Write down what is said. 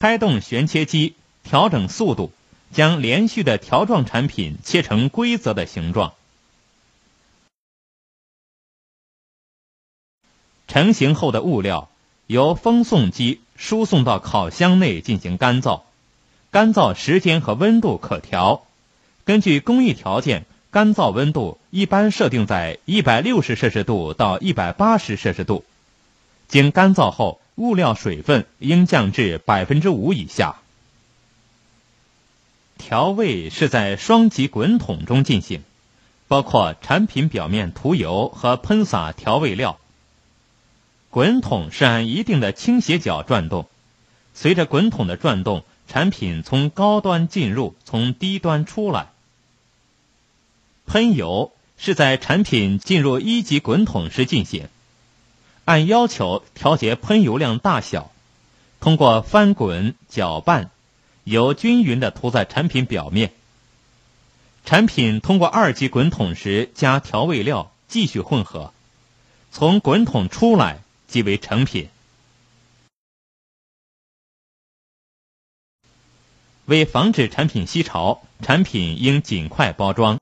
开动旋切机，调整速度，将连续的条状产品切成规则的形状。成型后的物料由风送机输送到烤箱内进行干燥，干燥时间和温度可调，根据工艺条件，干燥温度一般设定在一百六十摄氏度到一百八十摄氏度。经干燥后，物料水分应降至百分之五以下。调味是在双级滚筒中进行，包括产品表面涂油和喷洒调味料。滚筒是按一定的倾斜角转动，随着滚筒的转动，产品从高端进入，从低端出来。喷油是在产品进入一级滚筒时进行，按要求调节喷油量大小，通过翻滚搅拌，油均匀的涂在产品表面。产品通过二级滚筒时加调味料，继续混合，从滚筒出来。即为成品。为防止产品吸潮，产品应尽快包装。